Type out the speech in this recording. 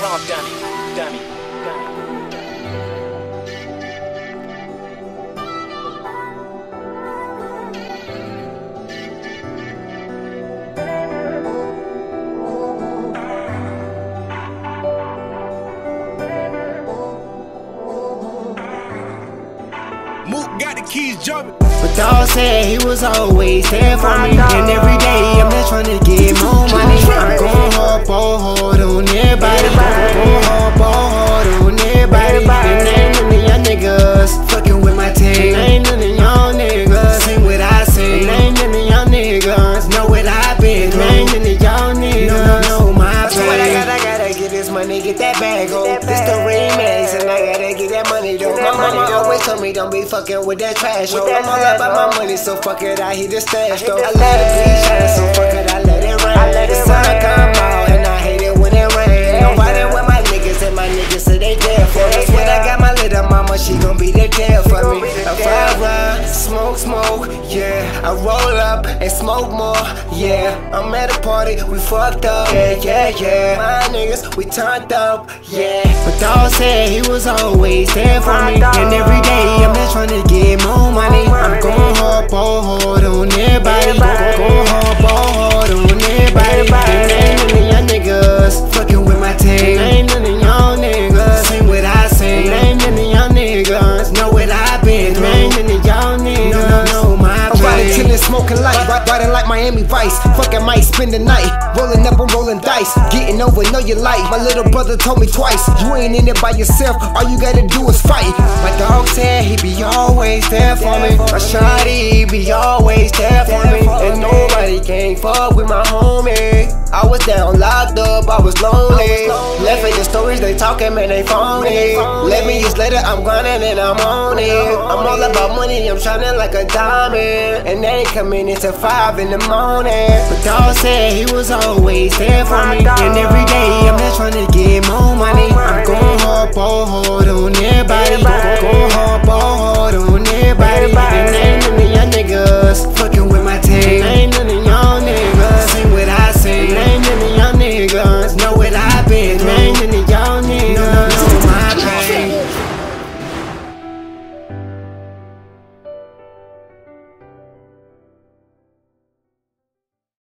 Wrong dummy, dummy, dummy. Mook got the keys jumping. But dog said he was always there for me. And money, get that bag, oh. This the remix, and I gotta get that money, though. My mama always told me don't be fucking with that trash, oh. I'm all about my money, so fuck it, I hit the stash, though. I let it be smoke, smoke, yeah. I roll up and smoke more, yeah. I'm at a party, we fucked up, yeah, yeah, yeah. My niggas, we turned up, yeah. But dog said he was always there for me. And every day I'm just trying I'm it's smoking light, ri- riding like Miami Vice. Fucking might spend the night, rolling up and rolling dice, getting over, know you like. My little brother told me twice, you ain't in it by yourself. All you gotta do is fight. My dog said he be always there for me. My shawty be always there for me. And nobody can fuck with my homie. I was down locked up, I was lonely. Left at the stories, they talking, man, they phony. Me years later, I'm grinding and I'm on it. I'm all about money, I'm shining like a diamond. And they ain't coming until five in the morning. But dog said he was always there for me. And every day, I'm just trying to get more money.